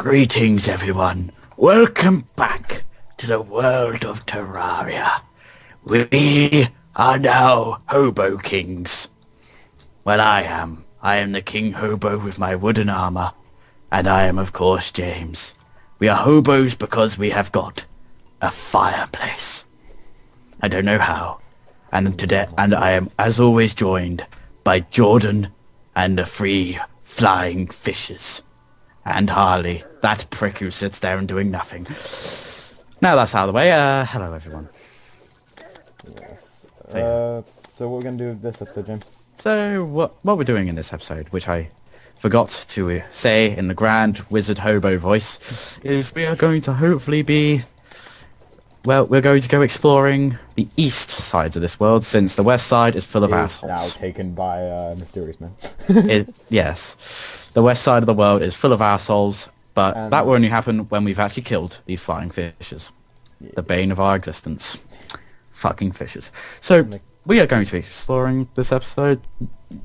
Greetings, everyone. Welcome back to the world of Terraria. We are now Hobo Kings. Well, I am. I am the King Hobo with my wooden armor. And I am, of course, James. We are hobos because we have got a fireplace. I don't know how. And today, and I am, as always, joined by Jordan and the three flying fishes. And Harley, that prick who sits there and doing nothing. Now that's out of the way, uh, hello everyone. Yes. So, yeah. Uh, so what we're gonna do with this episode, James? So, what, what we're doing in this episode, which I forgot to uh, say in the grand wizard hobo voice, is we are going to hopefully be... Well, we're going to go exploring the east sides of this world, since the west side is full of Is assholes. now taken by uh, mysterious man. it, yes. The west side of the world is full of assholes, but And- that will only happen when we've actually killed these flying fishes. The bane of our existence. Fucking fishes. So, we are going to be exploring this episode.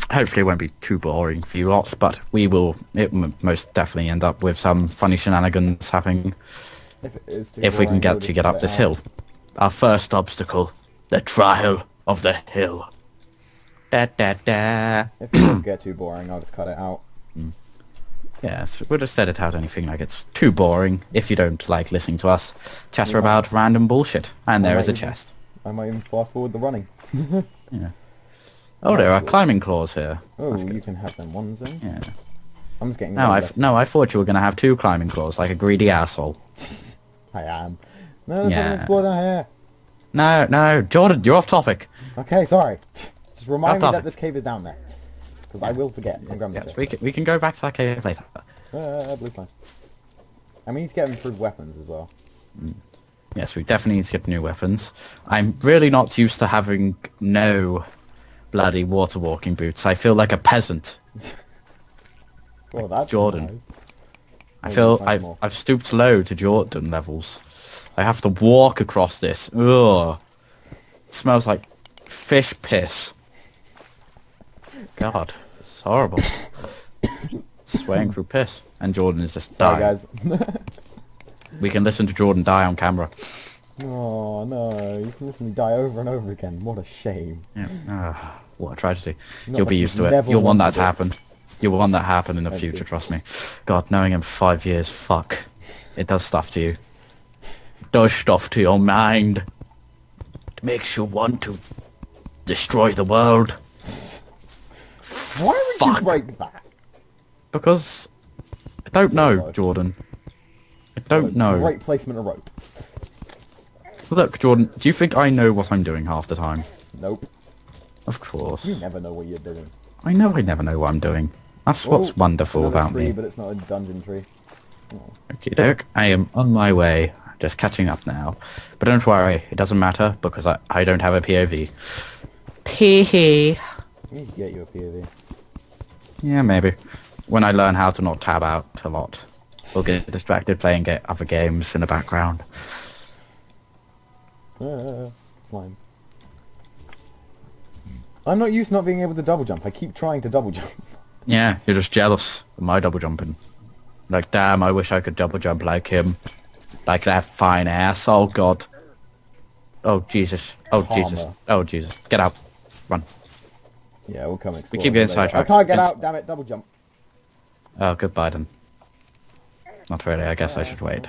Hopefully it won't be too boring for you lot, but we will, it m- most definitely end up with some funny shenanigans happening if it is too if we can get to get up this out. hill. Our first obstacle, the trial of the hill. Da da da. If it does get too boring, I'll just cut it out. Mm. Yes, we'll just edit out anything like it's too boring if you don't like listening to us chatter You might- about random bullshit. And I there is a even- chest. I might even fast forward the running. Yeah. Oh, there are climbing claws here. Oh, you can have them ones then. Yeah. I'm just getting. No, I no, I thought you were gonna have two climbing claws like a greedy asshole. I am. No, there's Yeah. down here. No, no, Jordan, you're off topic. Okay, sorry. Just remind me that this cave is down there. Because I will forget. I'm Yes, we can, we can go back to that cave later. Uh, blue slime. And we need to get improved weapons as well. Yes, we definitely need to get new weapons. I'm really not used to having no bloody water walking boots. I feel like a peasant. Well, that's Jordan. nice. I Oh, feel I've more. I've stooped low to Jordan levels. I have to walk across this. Ugh. smells like fish piss. God, it's horrible. Swaying through piss, and Jordan is just Sorry, dying. guys. We can listen to Jordan die on camera. oh no, you can listen to me die over and over again. What a shame. Yeah. Ah, what a tragedy. Not You'll be used to it. You'll want that to it. Happen. You'll want that happen in the Thank future, you. trust me. God, knowing him five years, fuck. It does stuff to you. It does stuff to your mind. It makes you want to destroy the world. Why would Fuck. you break that? Because I don't know, Jordan. I don't know. Great placement of rope. Look, Jordan, do you think I know what I'm doing half the time? Nope. Of course. You never know what you're doing. I know I never know what I'm doing. That's what's wonderful about tree, me. but it's not a dungeon tree. Oh. Okay, doke. I am on my way. Just catching up now. But don't worry, it doesn't matter because I, I don't have a POV. Pee We need to get you a POV. Yeah, maybe. When I learn how to not tab out a lot. Or get distracted playing get other games in the background. Uh, slime. I'm not used to not being able to double jump. I keep trying to double jump. Yeah, you're just jealous of my double jumping. Like, damn, I wish I could double jump like him. Like that fine ass. Oh, God. Oh, Jesus. Oh, Jesus. Oh, Jesus. Get out. Run. Yeah, we'll come We keep getting sidetracked. I can't get out. Damn it! Double jump. Oh, goodbye then. Not really, I guess I should wait.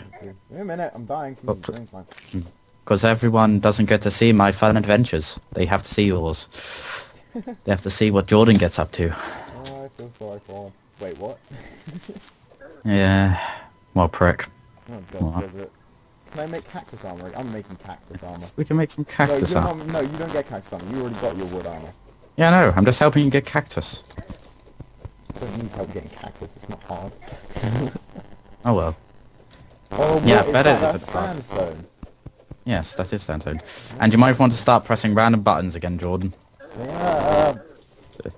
Wait a minute. I'm dying from the green slime. Hmm. Because everyone doesn't get to see my fun adventures. They have to see yours. they have to see what Jordan gets up to. I feel sorry for him. Wait, what? Yeah. Well, prick. Oh What? god, does it? Can I make cactus armor? I'm making cactus armor. We can make some cactus you're armor. not, no, you don't get cactus armor. You already got your wood armor. Yeah, no, I'm just helping you get cactus. I don't need help getting cactus. It's not hard. Oh well. Oh, Yeah, what is better that? is That's sandstone. Yes, that is Sandstone. And you might want to start pressing random buttons again, Jordan. Yeah. Uh,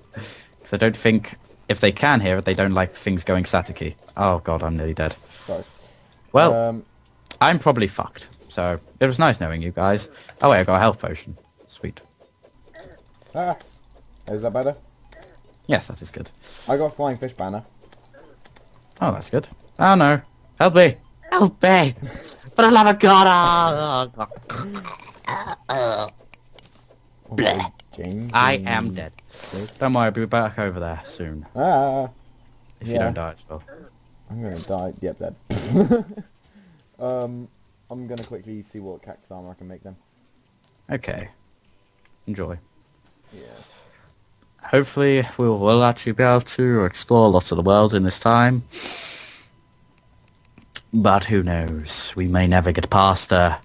because I don't think, if they can hear it, they don't like things going staticky. Oh god, I'm nearly dead. Sorry. Well, Um, I'm probably fucked. So, it was nice knowing you guys. Oh wait, I got a health potion. Sweet. ah, is that better? Yes, that is good. I got a flying fish banner. Oh, that's good. Oh no. Help me! Help me! For the love of God! oh, Bleh. James. I James. am dead. Don't worry, I'll be back over there soon. Ah, If you don't die as well. I'm gonna die. Yep, dead. um, I'm gonna quickly see what cactus armor I can make then. Okay. Enjoy. Yeah. Hopefully we will actually be able to explore lots of the world in this time. But who knows? We may never get past uh,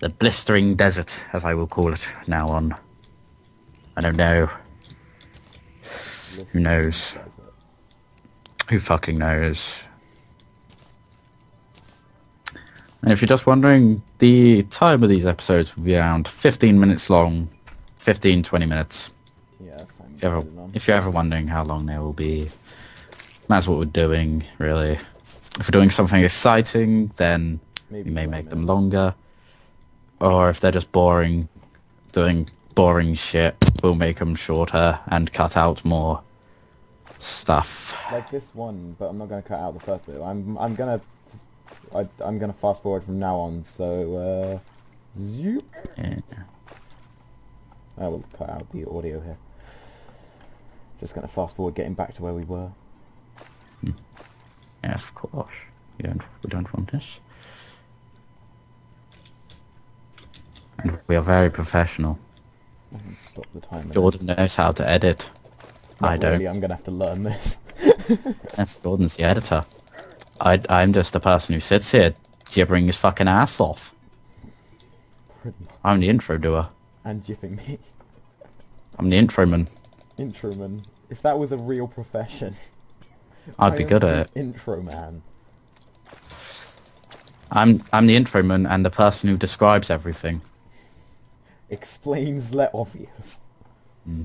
the blistering desert, as I will call it now on. I don't know. Who knows? Who fucking knows? And if you're just wondering, the time of these episodes will be around 15 minutes long. 15, 20 minutes. Yeah. If you're, ever, Put it on. if you're ever wondering how long they will be, that's what we're doing, really. If we're doing something exciting, then Maybe we may 20 make them longer. Or if they're just boring, doing boring shit, we'll make them shorter and cut out more stuff. like this one, but I'm not gonna cut out the first bit. I'm I'm gonna I, I'm gonna fast forward from now on. So uh, zoop. Yeah. I will cut out the audio here. Just gonna fast forward, getting back to where we were. Yes, of course. We don't, we don't want this. And we are very professional. Stop the timer. Jordan knows how to edit. Not I don't. Really, I'm gonna have to learn this. That's Jordan's the editor. I, I'm just the person who sits here gibbering his fucking ass off. I'm the intro doer. and jipping me. I'm the intro man. Introman. If that was a real profession. I'd be good at it. Intro man. I'm I'm the intro man and the person who describes everything. Explains let obvious. Hmm.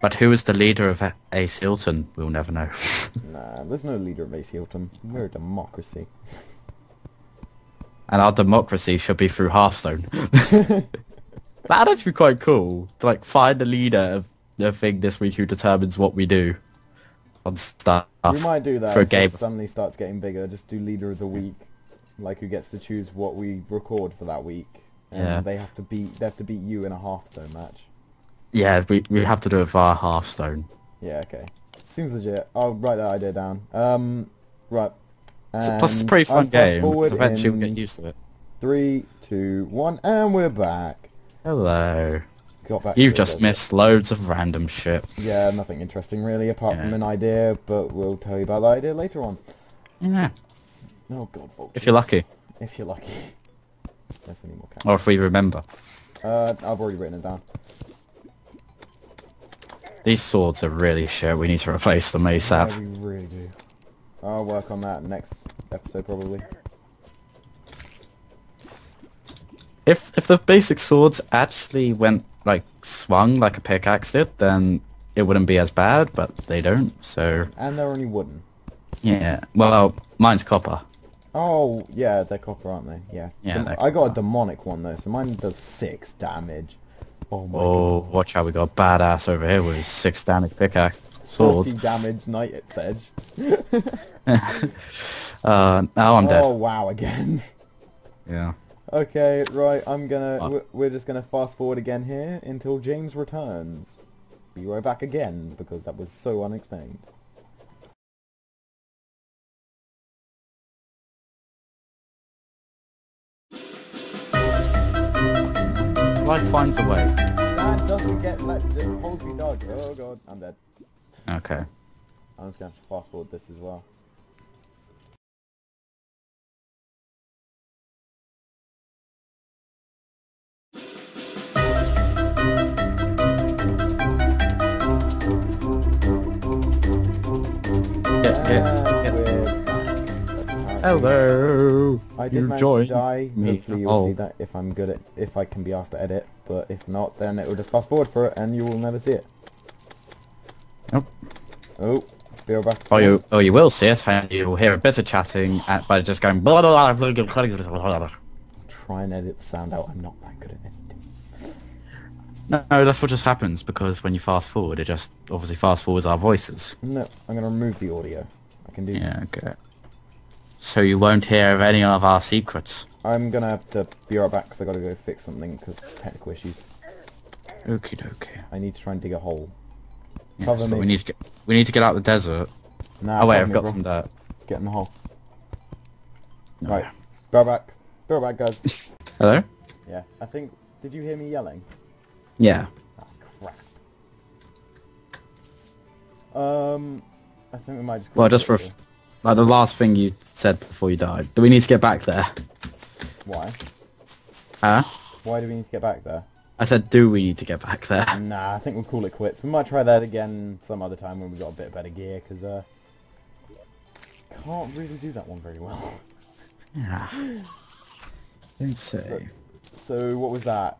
But who is the leader of AceHealton? We'll never know. Nah, there's no leader of AceHealton. We're a democracy. and our democracy should be through Hearthstone. That'd actually be quite cool to like find the leader of the thing this week who determines what we do on stuff. we might do that for a if game. suddenly starts getting bigger. Just do leader of the week, like who gets to choose what we record for that week. And Yeah. they have to beat they have to beat you in a Hearthstone match. Yeah, we we have to do it via Hearthstone. Yeah, okay. Seems legit. I'll write that idea down. Um, right. So, plus it's a pretty I'll fun game. Eventually we'll get used to it. Three, two, one, and we're back. Hello. Got back. You've just it. missed loads of random shit. Yeah, nothing interesting really, apart from an idea, but we'll tell you about that idea later on. Yeah. Oh god, folks. If you're lucky. If you're lucky. Any more cats. Or if we remember. Uh, I've already written it down. These swords are really shit. We need to replace them Yeah, ASAP. we really do. I'll work on that next episode probably. If if the basic swords actually went like swung like a pickaxe did, then it wouldn't be as bad, but they don't, so And they're only wooden. yeah. Well mine's copper. Oh, yeah, they're copper, aren't they? Yeah. Yeah, Dem- I got a demonic one though, so mine does six damage. Oh my Oh god. watch how we got a badass over here with six damage pickaxe sword. 40 damage Night's Edge. Uh now I'm dead. Oh wow, again. Yeah. okay, right, I'm gonna, we're- we're just gonna fast forward again here until James returns. Be right back again, because that was so unexplained. Life finds a way. Sand doesn't get let, the be dug. Oh god, I'm dead. Okay. I'm just gonna have to fast forward this as well. Get, get, And get. we're back. Hello. I did you manage joined to die. me. Hopefully you'll oh. see that if I'm good at if I can be asked to edit. But if not, then it will just fast forward for it, and you will never see it. Nope. Oh, be right back. Oh, you, oh, you will see it, and you will hear a bit of chatting at, by just going blah blah blah blah blah blah blah. Try and edit the sound out. I'm not that good at editing. No, no, that's what just happens because when you fast forward, it just obviously fast forwards our voices. No, I'm gonna remove the audio. I can do. Yeah, okay. So you won't hear of any of our secrets. I'm gonna have to be right back because I gotta go fix something because technical issues. Okie dokie. I need to try and dig a hole. Yes, Cover but me. we need to get we need to get out the desert. Nah, oh wait, I've got bro. some dirt. Get in the hole. No. Right. Be right back. Be right back, guys. Hello? yeah. I think. Did you hear me yelling? Yeah. Ah, crap. Um, I think we might just. Well, just for a here. f- like the last thing you said before you died. Do we need to get back there? Why? Huh? Why do we need to get back there? I said, do we need to get back there? Nah, I think we'll call it quits. We might try that again some other time when we've got a bit better gear, because, uh... Can't really do that one very well. Yeah. Don't say. So, what was that?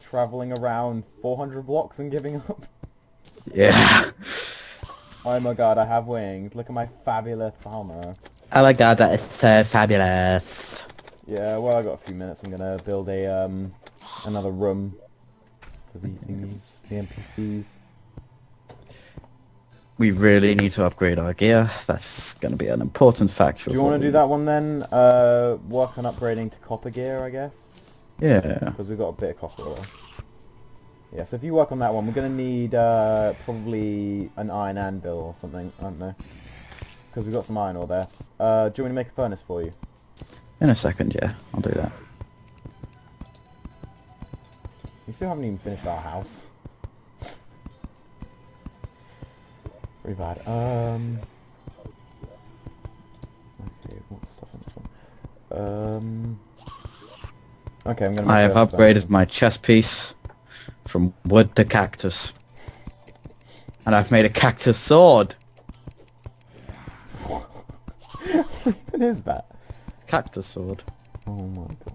Travelling around 400 blocks and giving up? Yeah. Oh my god, I have wings. Look at my fabulous armor. Oh my god, that is so fabulous. Yeah, well, I got a few minutes. I'm gonna build a, um... Another room for the thingies, the NPCs. We really need to upgrade our gear. That's going to be an important factor. Do you want to do that one then? Uh, work on upgrading to copper gear, I guess? Yeah. because we've got a bit of copper ore. Yeah, so if you work on that one, we're going to need uh, probably an iron anvil or something, I don't know. Because we've got some iron ore there. Uh, do you want me to make a furnace for you? In a second, yeah. I'll do that. We still haven't even finished our house. Very bad. Um... Okay, what's stuff on this one? Um... Okay, I'm gonna I have upgraded my chest piece from wood to cactus. And I've made a cactus sword. What is that? Cactus sword. Oh my god.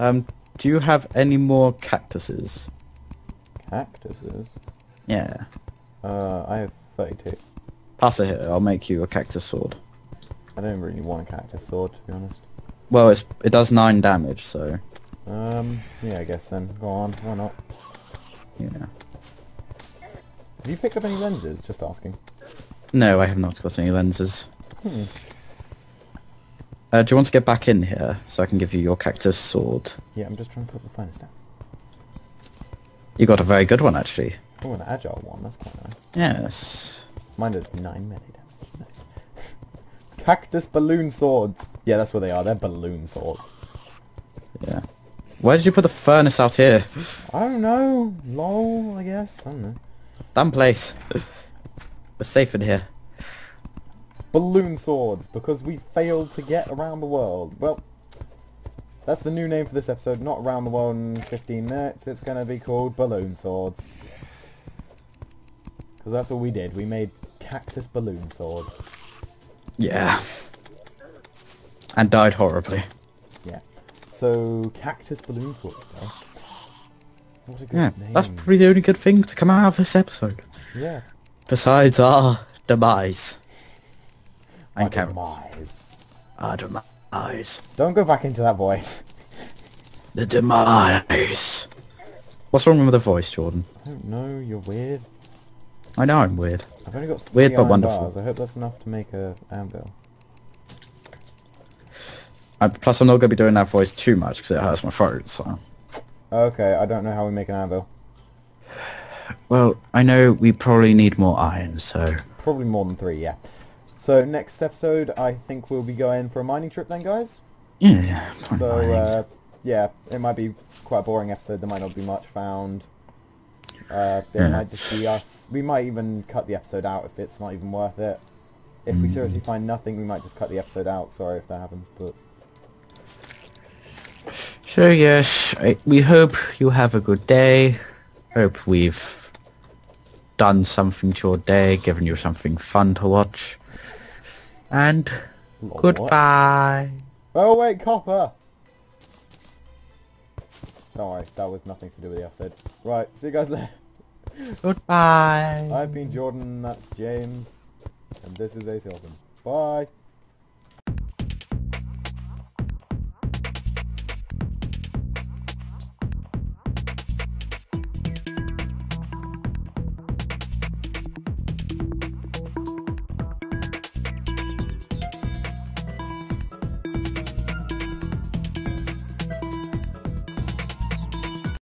Um, do you have any more cactuses? Cactuses? Yeah. Uh, I have 32. Pass it here. I'll make you a cactus sword. I don't really want a cactus sword, to be honest. Well, it's it does nine damage, so Um, yeah, I guess then. Go on, why not? yeah. Have you picked up any lenses? Just asking. No, I have not got any lenses. Hmm. Uh, do you want to get back in here so I can give you your cactus sword? Yeah, I'm just trying to put the furnace down. You got a very good one, actually. Oh, an agile one, that's quite nice. Yes. Mine does 9 melee damage. Nice. Cactus balloon swords. Yeah, that's what they are. They're balloon swords. Yeah. Why did you put the furnace out here? I don't know. Lol, I guess. I don't know. Damn place. We're safe in here. Balloon swords because we failed to get around the world. Well, that's the new name for this episode. Not around the world in 15 minutes. It's going to be called balloon swords. Because that's what we did. We made cactus balloon swords. Yeah. And died horribly. Yeah. So cactus balloon swords. Eh? What a good Yeah, name. that's probably the only good thing to come out of this episode. yeah. Besides our demise. And carrots. demise. Our demise. Don't go back into that voice. The demise. What's wrong with the voice, Jordan? I don't know. You're weird. I know I'm weird. I've only got three Weird but wonderful. bars. I hope that's enough to make a anvil. I, plus, I'm not going to be doing that voice too much because it hurts my throat. So, Okay, I don't know how we make an anvil. well, I know we probably need more iron. So, Probably more than three, yeah. So next episode, I think we'll be going for a mining trip then, guys. yeah. So uh, yeah, it might be quite a boring episode. There might not be much found. Uh, it Yeah. might just be us. We might even cut the episode out if it's not even worth it. If we Mm. seriously find nothing, we might just cut the episode out. Sorry if that happens, but So yes, I, we hope you have a good day. Hope we've done something to your day, given you something fun to watch. And what? goodbye. Oh wait, copper. Don't worry, that was nothing to do with the episode. Right, see you guys later. Goodbye. I've been Jordan, that's James, and this is AceHealton. Bye.